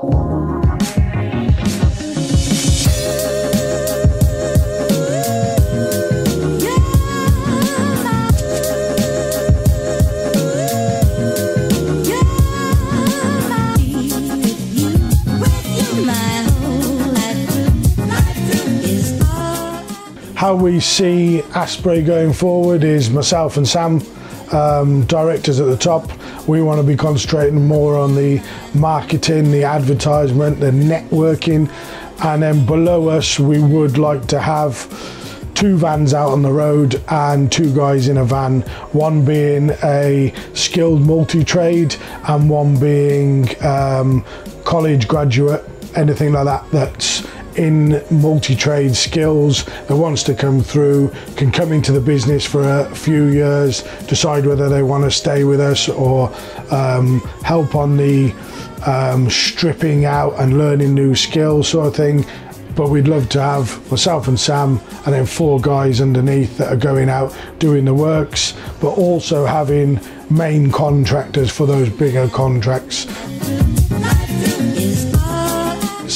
How we see Aspray going forward is myself and Sam, um, directors at the top. We want to be concentrating more on the marketing, the advertisement, the networking, and then below us, we would like to have two vans out on the road and two guys in a van, one being a skilled multi-trade and one being um, college graduate, anything like that that's in multi-trade skills that wants to come through can come into the business for a few years decide whether they want to stay with us or um, help on the um, stripping out and learning new skills sort of thing. But we'd love to have myself and Sam and then four guys underneath that are going out doing the works but also having main contractors for those bigger contracts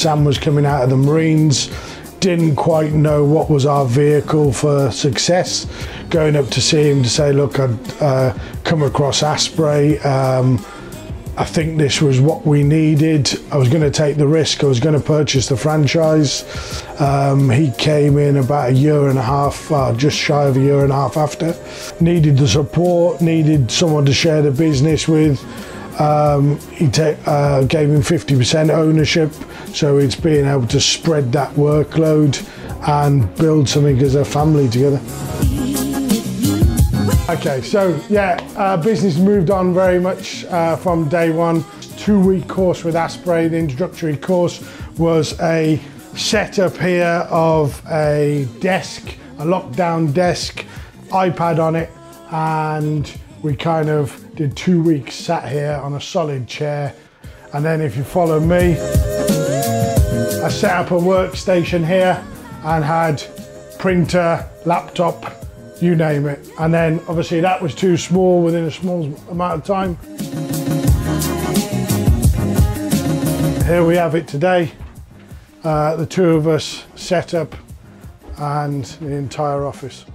Sam was coming out of the Marines, didn't quite know what was our vehicle for success. Going up to see him to say, look, I'd uh, come across Aspray. Um, I think this was what we needed. I was going to take the risk. I was going to purchase the franchise. Um, he came in about a year and a half, uh, just shy of a year and a half after. Needed the support, needed someone to share the business with. Um, he uh, gave him 50% ownership, so it's being able to spread that workload and build something as a family together. Okay, so yeah, uh, business moved on very much uh, from day one. Two week course with Aspray. The introductory course was a setup here of a desk, a lockdown desk, iPad on it, and we kind of did two weeks sat here on a solid chair. And then if you follow me, I set up a workstation here and had printer, laptop, you name it. And then obviously that was too small within a small amount of time. Here we have it today. Uh, the two of us set up and the entire office.